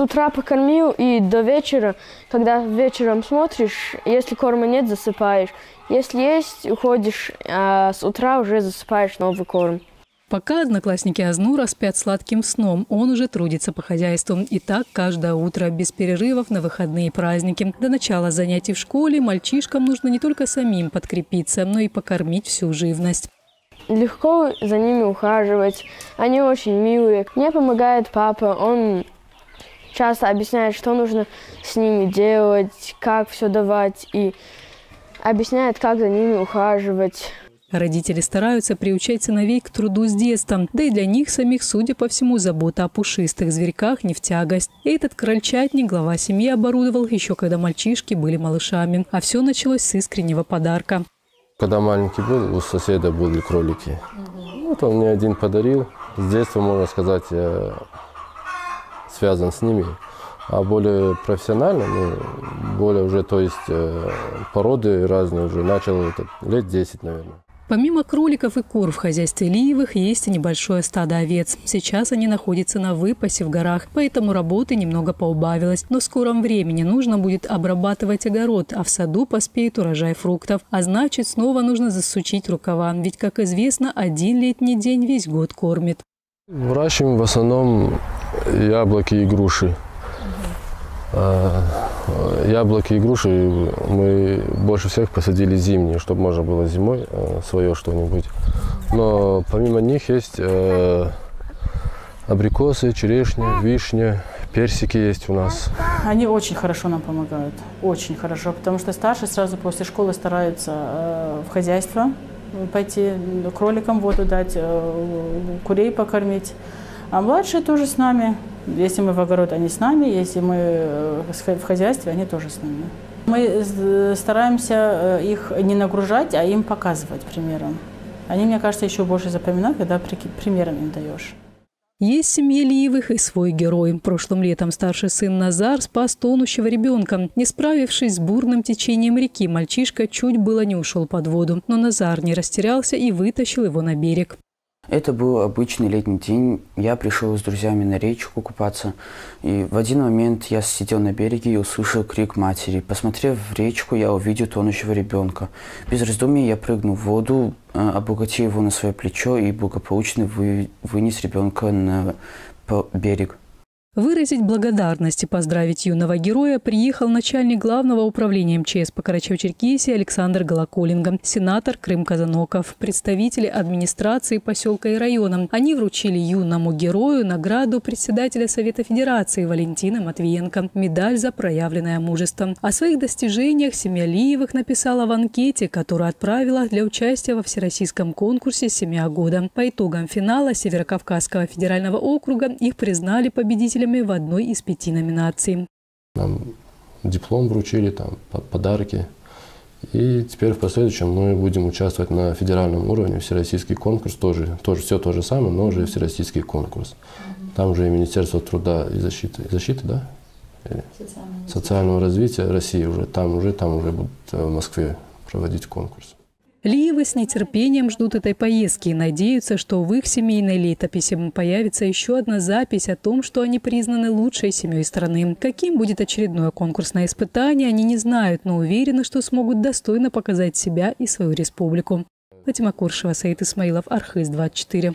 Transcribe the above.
С утра покормил и до вечера, когда вечером смотришь, если корма нет, засыпаешь. Если есть, уходишь, а с утра уже засыпаешь новый корм. Пока одноклассники Азнура спят сладким сном, он уже трудится по хозяйству. И так каждое утро, без перерывов на выходные и праздники. До начала занятий в школе мальчишкам нужно не только самим подкрепиться, но и покормить всю живность. Легко за ними ухаживать, они очень милые. Мне помогает папа, он часто объясняет, что нужно с ними делать, как все давать, и объясняет, как за ними ухаживать. Родители стараются приучать сыновей к труду с детства. Да и для них самих, судя по всему, забота о пушистых зверьках не в тягость. Этот крольчатник глава семьи оборудовал еще когда мальчишки были малышами. А все началось с искреннего подарка. Когда маленький был, у соседа были кролики. Вот он мне один подарил. С детства, можно сказать, я связан с ними. А более профессионально, ну, более уже, то есть э, породы разные уже начал это, лет 10, наверное. Помимо кроликов и кур в хозяйстве Лиевых есть и небольшое стадо овец. Сейчас они находятся на выпасе в горах, поэтому работы немного поубавилось. Но в скором времени нужно будет обрабатывать огород, а в саду поспеет урожай фруктов. А значит, снова нужно засучить рукава, ведь, как известно, один летний день весь год кормит. Выращиваем в основном яблоки и груши. А, яблоки и груши мы больше всех посадили зимние, чтобы можно было зимой а, свое что-нибудь. Но помимо них есть э, абрикосы, черешня, вишня, персики есть у нас. Они очень хорошо нам помогают, очень хорошо, потому что старший сразу после школы старается э, в хозяйство пойти, кроликам воду дать, э, курей покормить. А младшие тоже с нами. Если мы в огород, они с нами. Если мы э, в хозяйстве, они тоже с нами. Мы э, стараемся э, их не нагружать, а им показывать примером. Они, мне кажется, еще больше запоминают, когда примером им даешь. Есть в семье Лиевых и свой герой. Прошлым летом старший сын Назар спас тонущего ребенка. Не справившись с бурным течением реки, мальчишка чуть было не ушел под воду. Но Назар не растерялся и вытащил его на берег. Это был обычный летний день. Я пришел с друзьями на речку купаться. И в один момент я сидел на береге и услышал крик матери. Посмотрев в речку, я увидел тонущего ребенка. Без раздумий я прыгнул в воду, а, обогатил его на свое плечо и благополучно вы, вынес ребенка на берег. Выразить благодарность и поздравить юного героя приехал начальник главного управления МЧС по Карачаево-Черкесии Александр Голоколинга, сенатор Крым Казаноков, представители администрации поселка и района. Они вручили юному герою награду председателя Совета Федерации Валентина Матвиенко, медаль за проявленное мужество. О своих достижениях семья Лиевых написала в анкете, которую отправила для участия во всероссийском конкурсе «Семья года». По итогам финала Северокавказского федерального округа их признали победителями победителями в одной из пяти номинаций. Нам диплом вручили, там подарки. И теперь в последующем мы будем участвовать на федеральном уровне, всероссийский конкурс, тоже, тоже все то же самое, но уже всероссийский конкурс. Там уже и Министерство труда и защиты, защиты да? Социального, социального развития России уже там уже там уже будут э, в Москве проводить конкурс. Лиевы с нетерпением ждут этой поездки и надеются, что в их семейной летописи появится еще одна запись о том, что они признаны лучшей семьей страны. Каким будет очередное конкурсное испытание, они не знают, но уверены, что смогут достойно показать себя и свою республику. Фатима Куршева, Саид Исмаилов, Архыз 24.